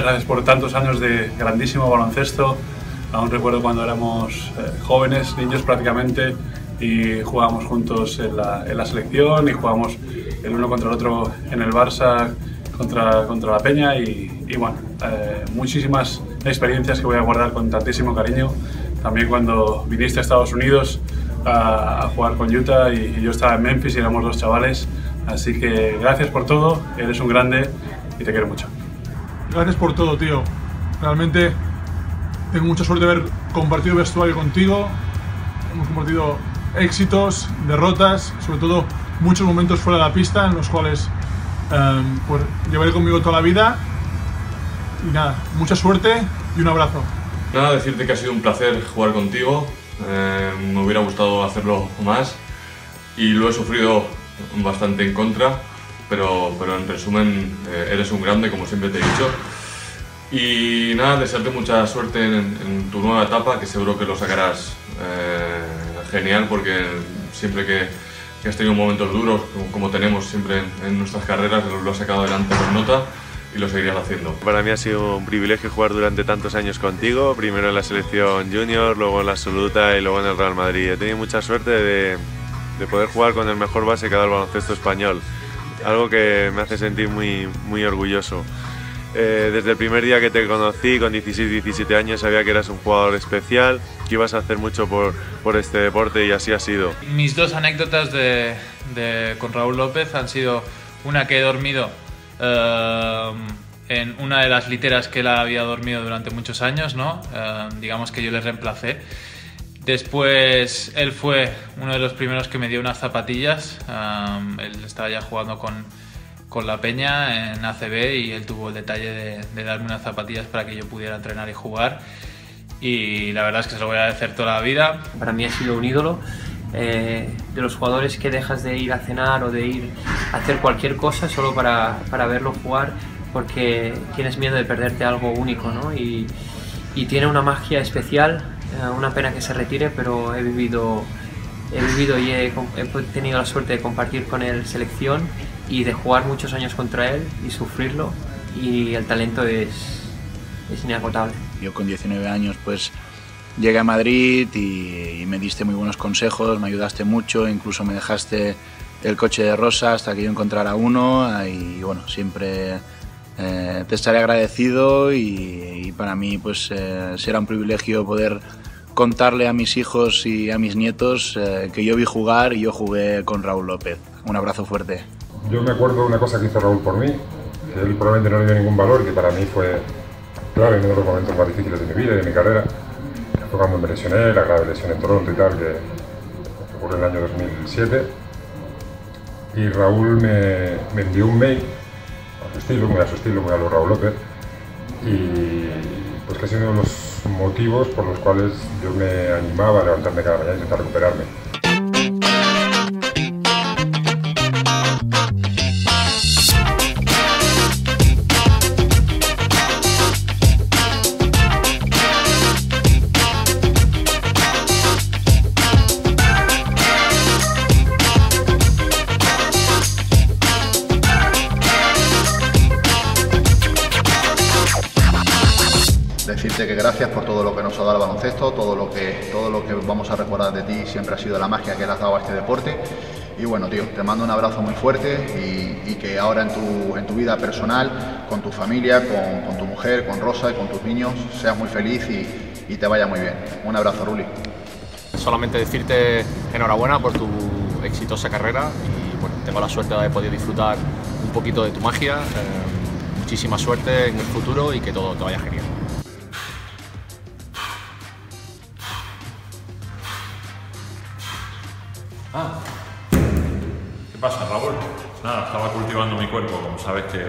muchas gracias por tantos años de grandísimo baloncesto. Aún recuerdo cuando éramos eh, jóvenes, niños prácticamente, y jugábamos juntos en la, en la, selección y jugábamos el uno contra el otro en el Barça contra, contra la Peña y, y bueno, eh, muchísimas experiencias que voy a guardar con tantísimo cariño. También cuando viniste a Estados Unidos a, a jugar con Utah y, y yo estaba en Memphis y éramos dos chavales. Así que gracias por todo, eres un grande y te quiero mucho. Gracias por todo, tío. Realmente tengo mucha suerte de haber compartido vestuario contigo. Hemos compartido éxitos, derrotas, sobre todo muchos momentos fuera de la pista en los cuales eh, pues, llevaré conmigo toda la vida. Y nada, mucha suerte y un abrazo. Nada, decirte que ha sido un placer jugar contigo. Eh, me hubiera gustado hacerlo más y lo he sufrido bastante en contra, pero, pero en resumen eh, eres un grande, como siempre te he dicho. Y nada, desearte mucha suerte en, en tu nueva etapa, que seguro que lo sacarás eh, genial, porque siempre que, que, has tenido momentos duros, como, como tenemos siempre en, en, nuestras carreras, lo has sacado adelante con nota y lo seguirás haciendo. Para mí ha sido un privilegio jugar durante tantos años contigo, primero en la selección junior, luego en la absoluta y luego en el Real Madrid. He tenido mucha suerte de, de poder jugar con el mejor base que ha dado el baloncesto español, algo que me hace sentir muy, muy orgulloso. Eh, desde el primer día que te conocí, con 16, 17 años, sabía que eras un jugador especial, que ibas a hacer mucho por, por este deporte y así ha sido. Mis dos anécdotas de, de, con Raúl López han sido una que he dormido uh, en una de las literas que él había dormido durante muchos años, ¿no? Uh, digamos que yo le reemplacé. Después él fue uno de los primeros que me dio unas zapatillas. Él estaba ya jugando con, con la Peña en ACB y él tuvo el detalle de, darme unas zapatillas para que yo pudiera entrenar y jugar. Y la verdad es que se lo voy a agradecer toda la vida. Para mí ha sido un ídolo. Eh, de los jugadores que dejas de ir a cenar o de ir a hacer cualquier cosa solo para, para verlo jugar porque tienes miedo de perderte algo único ¿no? y, tiene una magia especial una pena que se retire, pero he vivido, he vivido y he, he, tenido la suerte de compartir con él selección y de jugar muchos años contra él y sufrirlo y el talento es, es inagotable. Yo con 19 años pues llegué a Madrid y, y, me diste muy buenos consejos, me ayudaste mucho, incluso me dejaste el coche de Rosa hasta que yo encontrara uno y bueno, siempre eh, te estaré agradecido y, y para mí pues eh, será un privilegio poder contarle a mis hijos y a mis nietos eh, que yo vi jugar y yo jugué con Raúl López. Un abrazo fuerte. Yo me acuerdo de una cosa que hizo Raúl por mí, que él probablemente no le dio ningún valor, que para mí fue clave en uno de los momentos más difíciles de mi vida y de mi carrera. Fue cuando me lesioné, la grave lesión en Toronto y tal, que ocurrió en el año 2007. Y Raúl me, me envió un mail a su estilo, muy a su estilo, muy a lo Raúl López, y pues que ha sido uno de los motivos por los cuales yo me animaba a levantarme cada mañana e intentar recuperarme. Gracias por todo lo que nos ha dado el baloncesto, todo lo que, todo lo que vamos a recordar de ti siempre ha sido la magia que le has dado a este deporte. Y bueno, tío, te mando un abrazo muy fuerte y, que ahora en tu, en tu, vida personal, con tu familia, con, tu mujer, con Rosa y con tus niños, seas muy feliz y, te vaya muy bien. Un abrazo, Ruli. Solamente decirte enhorabuena por tu exitosa carrera y tengo la suerte de haber podido disfrutar un poquito de tu magia. Eh, muchísima suerte en el futuro y que todo te vaya genial. Sabes que,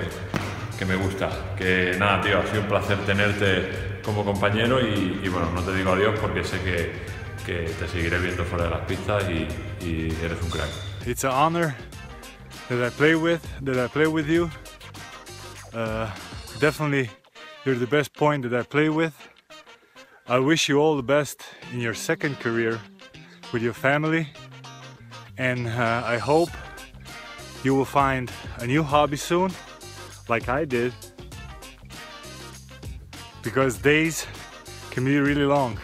que, me gusta. Que nada, tío, ha sido un placer tenerte como compañero y, bueno, no te digo adiós porque sé que, que, te seguiré viendo fuera de las pistas y, y eres un crack. It's an honor that I play with, that I play with you. Uh, definitely, you're the best point that I play with. I wish you all the best in your second career with your family and uh, I hope you will find a new hobby soon like I did because days can be really long.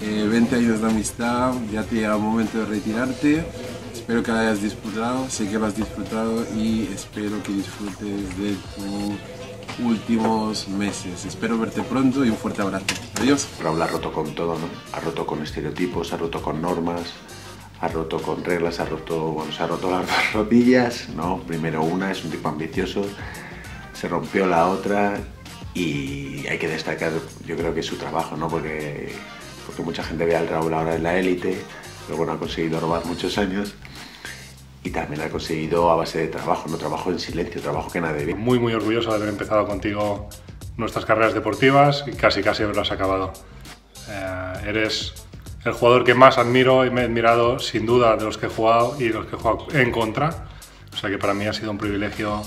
Eh, 20 años de amistad, ya te llega el momento de retirarte. Espero que hayas disfrutado, sé que lo has disfrutado y espero que disfrutes de tus últimos meses. Espero verte pronto y un fuerte abrazo. Adiós. Raúl ha roto con todo, ¿no? Ha roto con estereotipos, ha roto con normas, ha roto con reglas, ha roto, bueno, se ha roto las dos rodillas, ¿no? Primero una, es un tipo ambicioso, se rompió la otra y hay que destacar, yo creo que su trabajo, ¿no? Porque, porque mucha gente ve al Raúl ahora en la élite, pero bueno, ha conseguido robar muchos años y también ha conseguido a base de trabajo, no trabajo en silencio, trabajo que nadie ve. Muy, muy orgulloso de haber empezado contigo nuestras carreras deportivas y casi, casi haberlas acabado. Eh, eres el jugador que más admiro y me he admirado sin duda de los que he jugado y los que he jugado en contra. O sea que para mí ha sido un privilegio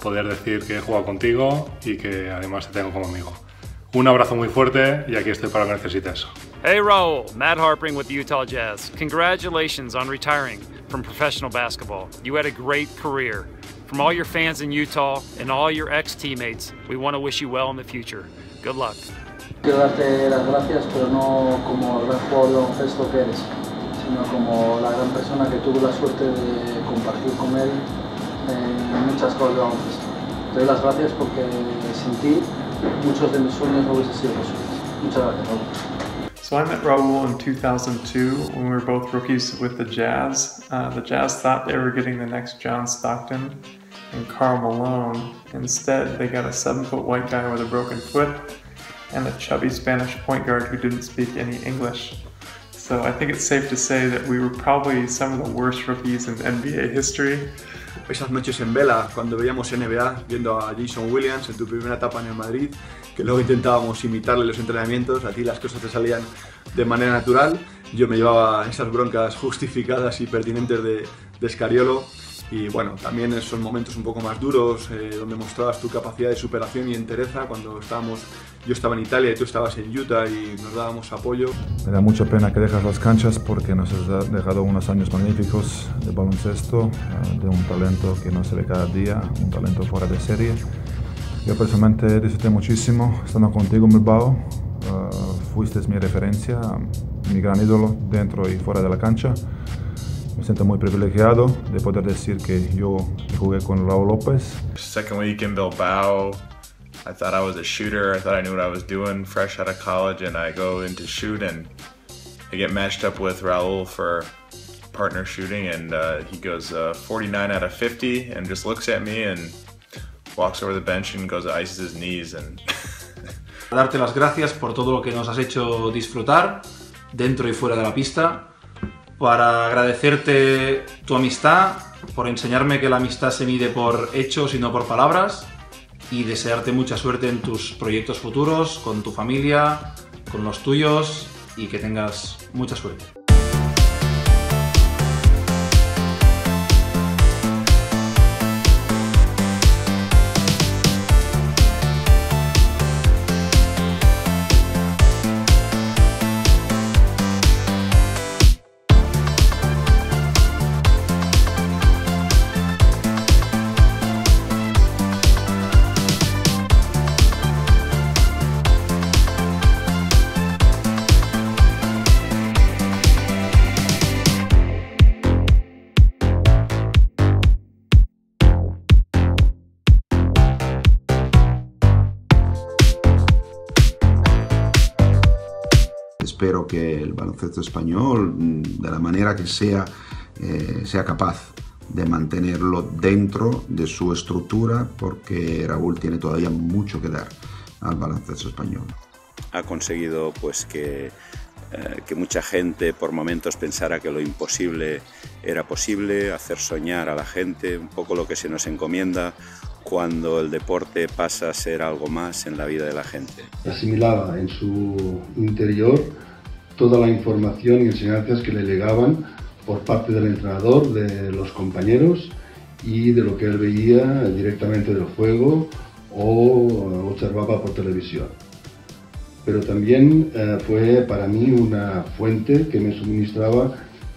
poder decir que he jugado contigo y que además te tengo como amigo. Un abrazo muy fuerte y aquí estoy para lo que necesites. Hey Raul, Matt Harpring with the Utah Jazz. Congratulations on retiring from professional basketball. You had a great career. From all your fans in Utah and all your ex-teammates, we want to wish you well in the future. Good luck. Quiero darte las gracias, pero no como el gran jugador de baloncesto que eres, sino como la gran persona que la suerte de compartir con él muchas cosas de baloncesto. Te doy las gracias porque sin ti muchos de mis sueños no hubiesen sido posibles. Muchas gracias, Raúl. So I met Raul in 2002 when we were both rookies with the Jazz. Uh, the Jazz thought they were getting the next John Stockton and Carl Malone. Instead, they got a seven foot white guy with a broken foot and a chubby Spanish point guard who didn't speak any English. So I think it's safe to say that we were probably some of the worst rookies in NBA history. Esas noches en vela, cuando veíamos NBA, viendo a Jason Williams en tu primera etapa en el Madrid, que luego intentábamos imitarle los entrenamientos, a ti las cosas te salían de manera natural, yo me llevaba esas broncas justificadas y pertinentes de, de Scariolo y bueno, también esos momentos un poco más duros eh, donde mostrabas tu capacidad de superación y entereza cuando estábamos, yo estaba en Italia y tú estabas en Utah y nos dábamos apoyo. Me da mucha pena que dejas las canchas porque nos has dejado unos años magníficos de baloncesto, eh, de un talento que no se ve cada día, un talento fuera de serie. Yo personalmente disfruté muchísimo estando contigo en Bilbao. Uh, fuiste mi referencia, mi gran ídolo dentro y fuera de la cancha. Me siento muy privilegiado de poder decir que yo jugué con Raúl López. Second week in Bilbao, I thought I was a shooter. I thought I knew what I was doing fresh out of college, and I go into shoot and I get matched up with Raul for partner shooting, and uh, he goes uh, 49 out of 50 and just looks at me and walks over the bench and goes ices his knees and. Darte las gracias por todo lo que nos has hecho disfrutar dentro y fuera de la pista para agradecerte tu amistad, por enseñarme que la amistad se mide por hechos y no por palabras, y desearte mucha suerte en tus proyectos futuros, con tu familia, con los tuyos, y que tengas mucha suerte. Que el baloncesto español, de la manera que sea, eh, sea capaz de mantenerlo dentro de su estructura, porque Raúl tiene todavía mucho que dar al baloncesto español. Ha conseguido pues que, eh, que mucha gente por momentos pensara que lo imposible era posible, hacer soñar a la gente, un poco lo que se nos encomienda cuando el deporte pasa a ser algo más en la vida de la gente. Asimilaba en su interior toda la información y enseñanzas que le llegaban por parte del entrenador, de los compañeros y de lo que él veía directamente del juego o observaba por televisión. Pero también eh, fue para mí una fuente que me suministraba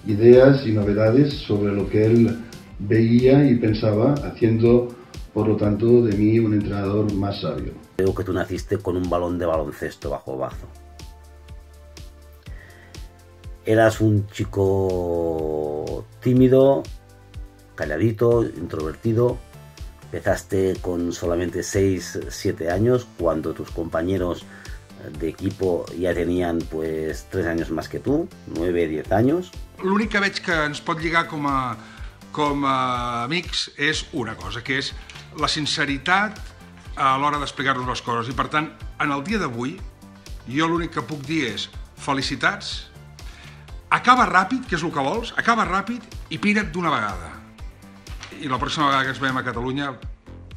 ideas y novedades sobre lo que él veía y pensaba, haciendo por lo tanto, de mí un entrenador más sabio. Creo que tú naciste con un balón de baloncesto bajo bazo. Eras un chico tímido, calladito, introvertido. Empezaste con solamente 6, 7 años, cuando tus compañeros de equipo ja tenien pues, 3 anys més que tu, 9, 10 anys. L'únic que veig que ens pot lligar com a, com a amics és una cosa, que és la sinceritat a l'hora d'explicar-nos les coses. I per tant, en el dia d'avui, jo l'únic que puc dir és felicitats, acaba ràpid, que és el que vols, acaba ràpid i pira't d'una vegada. I la pròxima vegada que ens veiem a Catalunya,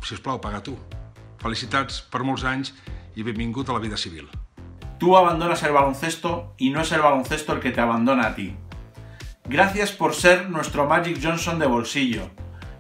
si us plau, paga tu. Felicitats per molts anys y benvingut a la vida civil. Tú abandonas el baloncesto y no es el baloncesto el que te abandona a ti. Gracias por ser nuestro Magic Johnson de bolsillo.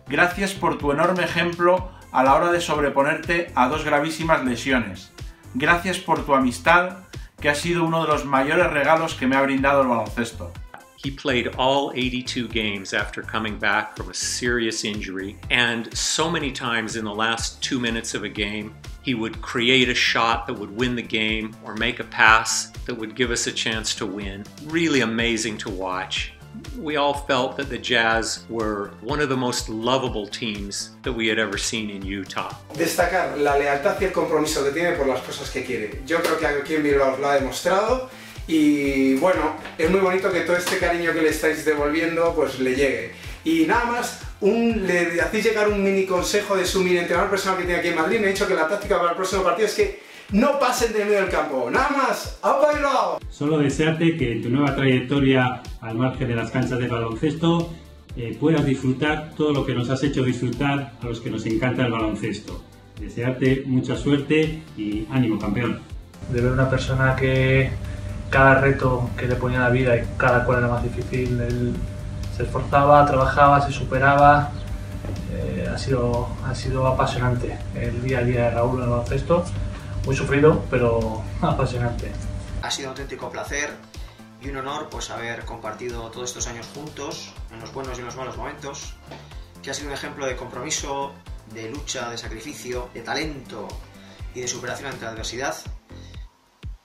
Gracias por tu enorme ejemplo a la hora de sobreponerte a dos gravísimas lesiones. Gracias por tu amistad, que ha sido uno de los mayores regalos que me ha brindado el baloncesto. He played all 82 games after coming back from a serious injury, and so many times in the last two minutes of a game, he would create a shot that would win the game or make a pass that would give us a chance to win. Really amazing to watch. We all felt that the Jazz were one of the most lovable teams that we had ever seen in Utah. Destacar la lealtad y el compromiso que tiene por las cosas que quiere. Yo creo que aquí en Bilbao lo ha demostrado y bueno, es muy bonito que todo este cariño que le estáis devolviendo pues le llegue. Y nada más, un, le hacéis llegar un mini consejo de su mini entrenador personal que tiene aquí en Madrid. Me ha dicho que la táctica para el próximo partido es que no pasen de medio del campo. Nada más, ¡a bailar! Solo desearte que en tu nueva trayectoria al margen de las canchas de baloncesto eh, puedas disfrutar todo lo que nos has hecho disfrutar a los que nos encanta el baloncesto. Desearte mucha suerte y ánimo, campeón. De ver una persona que cada reto que le ponía la vida y cada cual era más difícil, él se esforzaba, trabajaba, se superaba. Eh, ha, sido, ha sido apasionante el día a día de Raúl en el baloncesto. Muy sufrido, pero apasionante. Ha sido un auténtico placer y un honor pues haber compartido todos estos años juntos, en los buenos y en los malos momentos, que ha sido un ejemplo de compromiso, de lucha, de sacrificio, de talento y de superación ante la adversidad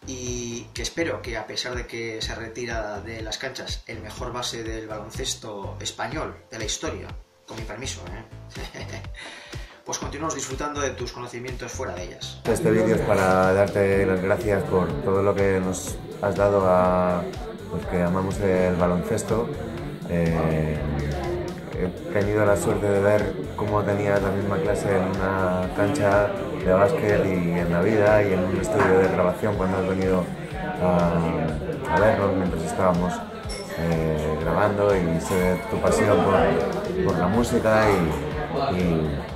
y que espero que a pesar de que se retira de las canchas el mejor base del baloncesto español de la historia, con mi permiso, ¿eh? pues continuamos disfrutando de tus conocimientos fuera de ellas. Este vídeo es para darte las gracias por todo lo que nos has dado a los que amamos el baloncesto. Eh, he tenido la suerte de ver cómo tenías la misma clase en una cancha de básquet y en la vida y en un estudio de grabación cuando has venido a, a vernos mientras estábamos eh, grabando y sé tu pasión por, la música y,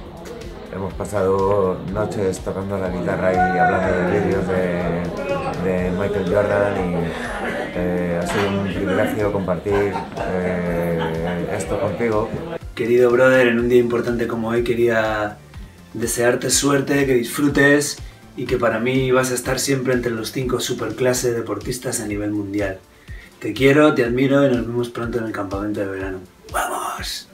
hemos pasado noches tocando la guitarra y hablando de vídeos de, de, Michael Jordan y eh, ha sido un privilegio compartir eh, esto contigo. Querido brother, en un día importante como hoy quería desearte suerte, que disfrutes y que para mí vas a estar siempre entre los cinco superclase deportistas a nivel mundial. Te quiero, te admiro y nos vemos pronto en el campamento de verano. ¡Vamos!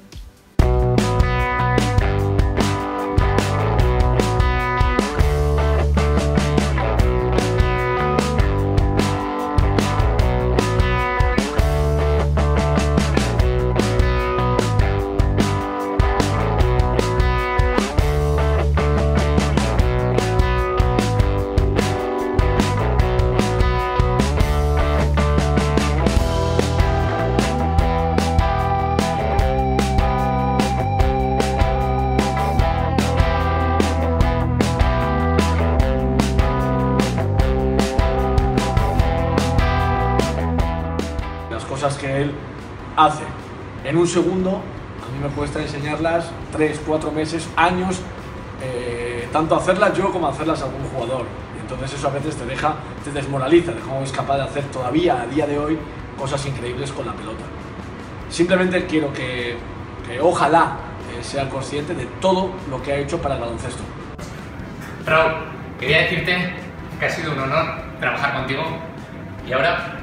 Que él hace en un segundo, a mí me cuesta enseñarlas tres, cuatro meses, años, eh, tanto hacerlas yo como hacerlas algún jugador. Y entonces eso a veces te deja, te desmoraliza de cómo es capaz de hacer todavía a día de hoy cosas increíbles con la pelota. Simplemente quiero que, que ojalá eh, sea consciente de todo lo que ha hecho para el baloncesto. Raúl, quería decirte que ha sido un honor trabajar contigo y ahora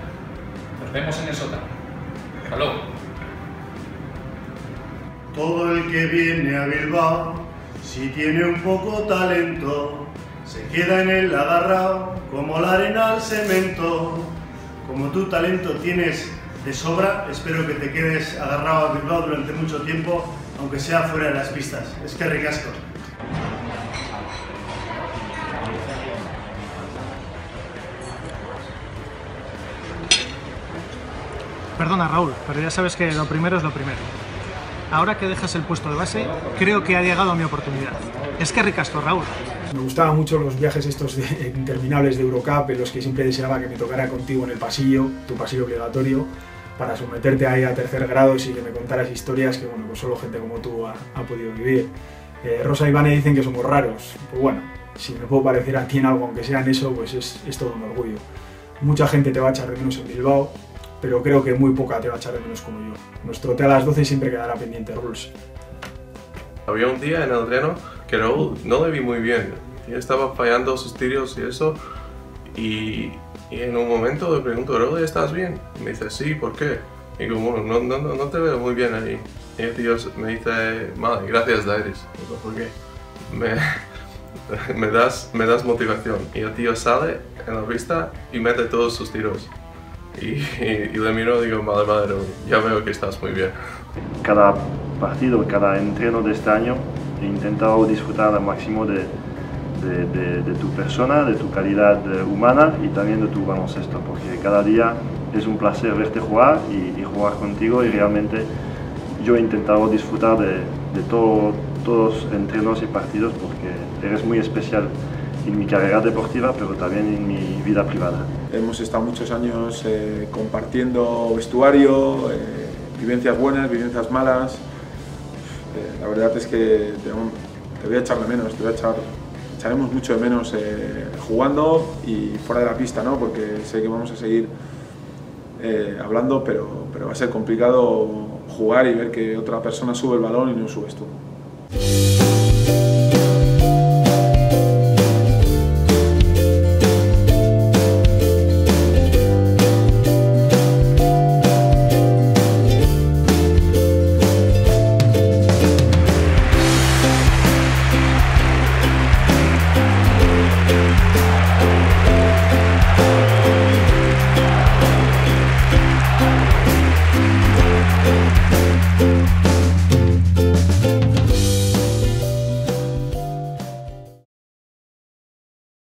nos vemos en el sótano. Hasta. Todo el que viene a Bilbao Si tiene un poco talento, se queda en el agarrado, como la arena al cemento. Como tu talento tienes de sobra, espero que te quedes agarrado a Bilbao durante mucho tiempo, aunque sea fuera de las pistas. Es que ricasco. Perdona Raúl, pero ya sabes que lo primero es lo primero. Ahora que dejas el puesto de base, creo que ha llegado mi oportunidad. Es que ricasco, Raúl. Me gustaban mucho los viajes estos de- interminables de Eurocup en los que siempre deseaba que me tocara contigo en el pasillo, tu pasillo obligatorio, para someterte ahí a tercer grado y que me contaras historias que bueno, pues solo gente como tú ha, ha podido vivir. Eh, Rosa y Vane dicen que somos raros. Pues bueno, si me puedo parecer a ti en algo, aunque sea en eso, pues es, es todo un orgullo. Mucha gente te va a echar de menos en Bilbao, pero creo que muy poca te va a echar de menos como yo. Nuestro té a las 12 siempre quedará pendiente, Rules. Había un día en el entreno que Raúl no le vi muy bien. Estaba fallando sus tiros y eso. Y, y en un momento le pregunto, Raúl, ¿estás bien? Y me dice, sí, ¿por qué? Y digo, bueno, no, no, no, te veo muy bien ahí. Y el tío me dice, vale, gracias, Dairis. Digo, ¿por qué? Me, me, das, me das motivación. Y el tío sale en la pista y mete todos sus tiros. Y, y, le miro y digo, vale, Raúl, ya veo que estás muy bien. cada partido, cada entreno de este año he intentado disfrutar al máximo de, de- de- de tu persona, de tu calidad eh, humana y también de tu baloncesto, porque cada día es un placer verte jugar y, y jugar contigo y realmente yo he intentado disfrutar de, de todo- todos los entrenos y partidos porque eres muy especial en mi carrera deportiva, pero también en mi vida privada. Hemos estado muchos años eh, compartiendo vestuario, eh, vivencias buenas, vivencias malas. Eh, la verdad es que te, te voy a echar de menos, te voy a echar, echaremos mucho de menos eh, jugando y fuera de la pista, ¿no? porque sé que vamos a seguir eh, hablando, pero, pero va a ser complicado jugar y ver que otra persona sube el balón y no subes tú.